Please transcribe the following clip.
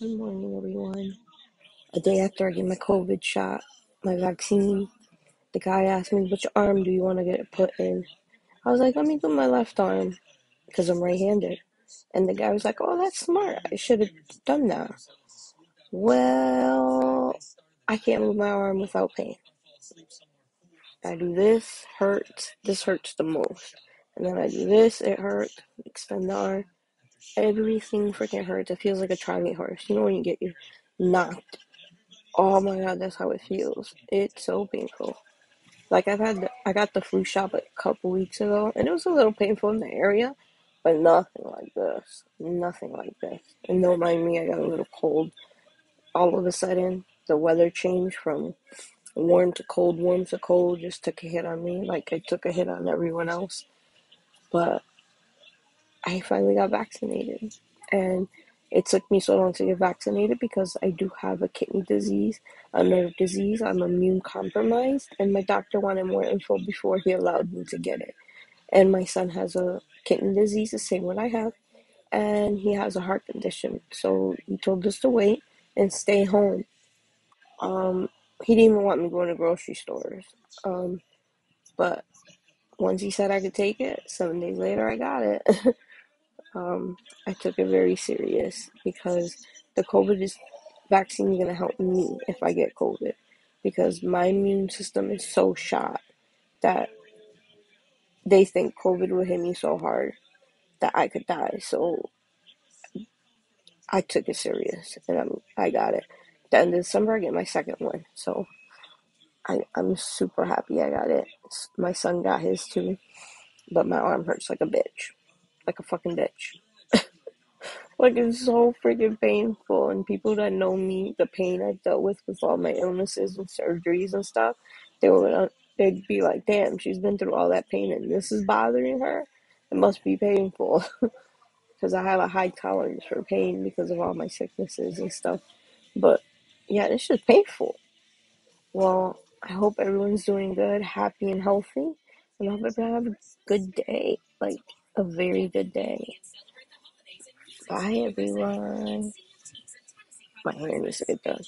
Good morning, everyone. A day after I get my COVID shot, my vaccine, the guy asked me, which arm do you want to get it put in? I was like, let me do my left arm because I'm right handed. And the guy was like, oh, that's smart. I should have done that. Well, I can't move my arm without pain. I do this, hurts. This hurts the most. And then I do this, it hurts. Extend the arm. Everything freaking hurts. It feels like a charley horse. You know when you get your knocked Oh my god, that's how it feels. It's so painful. Like I've had, the, I got the flu shot a couple weeks ago, and it was a little painful in the area, but nothing like this. Nothing like this. And don't mind me, I got a little cold. All of a sudden, the weather changed from warm to cold, warm to cold. Just took a hit on me, like I took a hit on everyone else. But I finally got vaccinated. And it took me so long to get vaccinated because I do have a kidney disease, a nerve disease. I'm immune compromised, and my doctor wanted more info before he allowed me to get it. And my son has a kidney disease, the same one I have, and he has a heart condition. So he told us to wait and stay home. Um, he didn't even want me going to grocery stores. Um, but once he said I could take it, seven days later I got it. um, I took it very serious because the COVID is vaccine is gonna help me if I get COVID because my immune system is so shot that they think COVID will hit me so hard that I could die. So I took it serious and I'm I got it. Then in December I get my second one, so I I'm super happy I got it. My son got his too, but my arm hurts like a bitch, like a fucking bitch. Like it's so freaking painful, and people that know me, the pain I've dealt with with all my illnesses and surgeries and stuff, they would uh, they'd be like, "Damn, she's been through all that pain, and this is bothering her. It must be painful." Because I have a high tolerance for pain because of all my sicknesses and stuff. But yeah, it's just painful. Well, I hope everyone's doing good, happy, and healthy, and I hope everyone have a good day, like a very good day. Bye, everyone. My hair needs to get done.